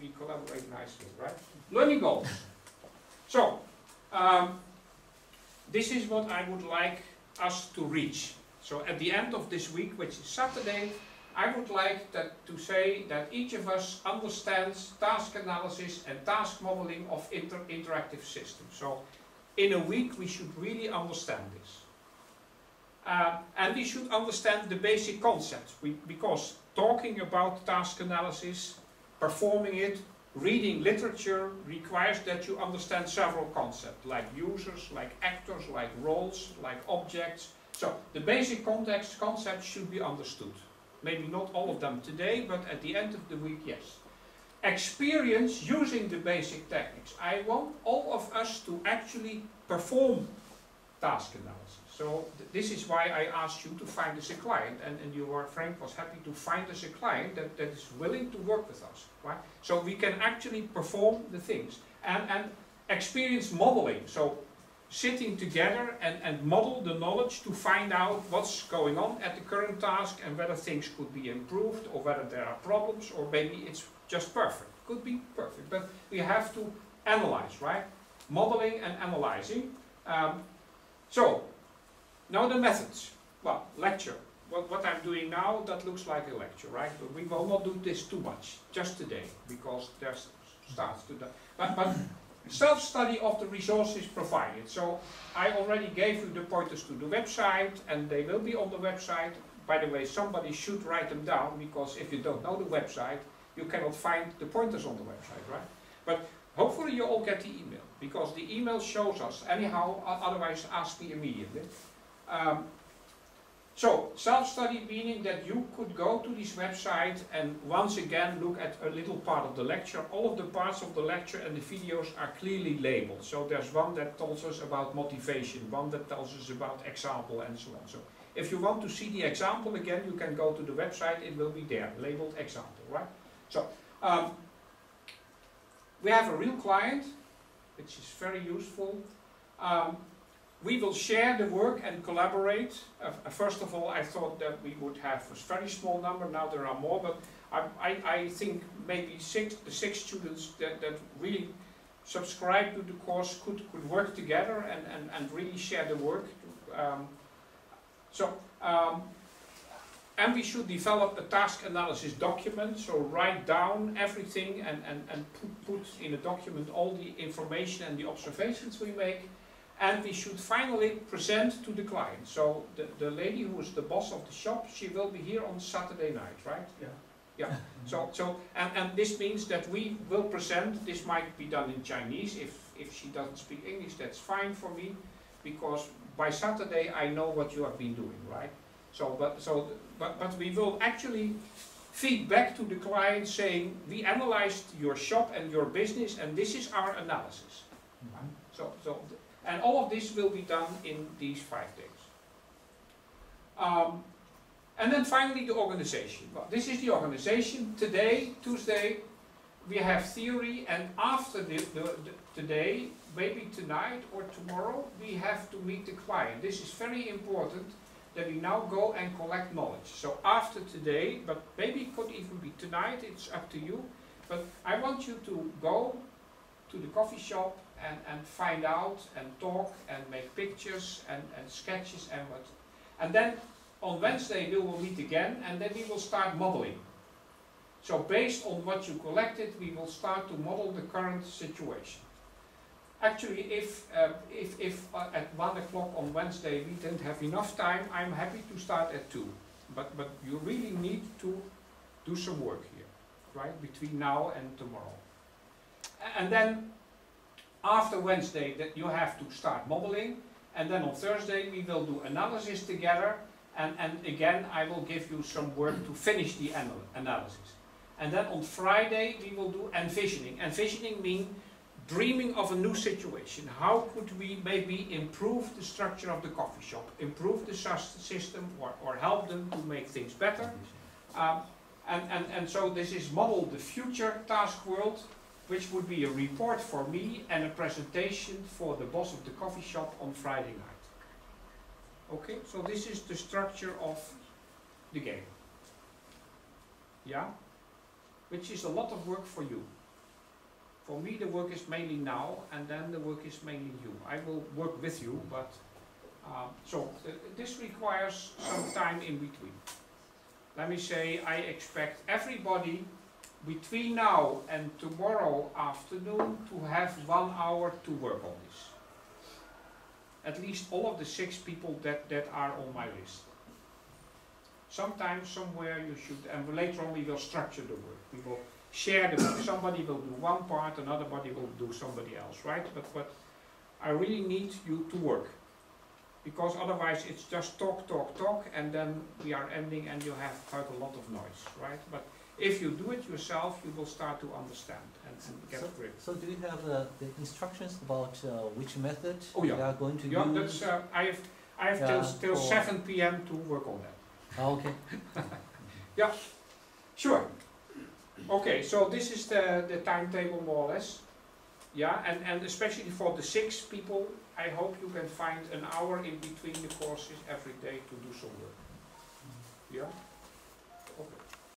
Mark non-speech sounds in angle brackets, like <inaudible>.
we collaborate nicely, right? Learning goals. So, um, this is what I would like us to reach. So at the end of this week, which is Saturday, I would like that to say that each of us understands task analysis and task modeling of inter interactive systems. So in a week we should really understand this. Uh, and we should understand the basic concepts we, because talking about task analysis, performing it, reading literature requires that you understand several concepts like users, like actors, like roles, like objects. So the basic context concepts should be understood. Maybe not all of them today, but at the end of the week, yes. Experience using the basic techniques. I want all of us to actually perform task analysis. So th this is why I asked you to find us a client, and, and you are, Frank was happy to find us a client that, that is willing to work with us, right? So we can actually perform the things. And, and experience modeling, so sitting together and, and model the knowledge to find out what's going on at the current task and whether things could be improved or whether there are problems or maybe it's just perfect. Could be perfect, but we have to analyze, right? Modeling and analyzing. Um, so, now the methods. Well, lecture. What, what I'm doing now, that looks like a lecture, right? But we will not do this too much, just today, because there's stuff to do. But, but self-study of the resources provided. So I already gave you the pointers to the website, and they will be on the website. By the way, somebody should write them down, because if you don't know the website, you cannot find the pointers on the website, right? But hopefully you all get the email, because the email shows us. Anyhow, otherwise ask me immediately. Um, so, self-study meaning that you could go to this website and once again look at a little part of the lecture. All of the parts of the lecture and the videos are clearly labeled. So there's one that tells us about motivation, one that tells us about example and so on. So if you want to see the example again, you can go to the website, it will be there, labeled example, right? So, um, we have a real client, which is very useful. Um, we will share the work and collaborate. Uh, uh, first of all, I thought that we would have a very small number, now there are more, but I, I, I think maybe six, the six students that, that really subscribe to the course could, could work together and, and, and really share the work. Um, so, um, and we should develop a task analysis document, so write down everything and, and, and put, put in a document all the information and the observations we make and we should finally present to the client. So the, the lady who is the boss of the shop, she will be here on Saturday night, right? Yeah. Yeah. <laughs> So, so and, and this means that we will present, this might be done in Chinese, if, if she doesn't speak English, that's fine for me, because by Saturday I know what you have been doing, right? So, but, so, but, but we will actually feed back to the client saying, we analyzed your shop and your business and this is our analysis. Mm -hmm. So, so and all of this will be done in these five days. Um, and then finally the organization. Well, this is the organization. Today, Tuesday, we have theory and after the, the, the, today, maybe tonight or tomorrow, we have to meet the client. This is very important that we now go and collect knowledge. So after today, but maybe it could even be tonight, it's up to you. But I want you to go to the coffee shop and, and find out and talk and make pictures and, and sketches and what. And then on Wednesday we will meet again and then we will start modeling. So based on what you collected, we will start to model the current situation. Actually, if, uh, if, if uh, at 1 o'clock on Wednesday we didn't have enough time, I'm happy to start at 2. But, but you really need to do some work here, right, between now and tomorrow. And then after Wednesday that you have to start modeling and then on Thursday we will do analysis together and, and again I will give you some work to finish the anal analysis. And then on Friday we will do envisioning. Envisioning means dreaming of a new situation. How could we maybe improve the structure of the coffee shop, improve the system or, or help them to make things better. Um, and, and, and so this is model the future task world which would be a report for me and a presentation for the boss of the coffee shop on Friday night. Okay, so this is the structure of the game. Yeah? which is a lot of work for you. For me, the work is mainly now, and then the work is mainly you. I will work with you, but um, so uh, this requires some time in between. Let me say, I expect everybody between now and tomorrow afternoon to have one hour to work on this. At least all of the six people that, that are on my list. Sometimes, somewhere you should, and later on we will structure the work. We will share the work. Somebody will do one part, another body will do somebody else, right? But, but I really need you to work. Because otherwise it's just talk, talk, talk, and then we are ending and you have quite a lot of noise, right? But if you do it yourself, you will start to understand and, get So- grip. So do you have uh, the instructions about uh, which method Oh, we yeah. are going to Yeah, use? that's, uh, I have, I have till, till for- seven PM to work on that. Ah, okay. <laughs> Yeah, sure. Okay, so this is the, the timetable more or less. Yeah, and, and especially for the six people, I hope you can find an hour in between the courses every day to do some work. Yeah?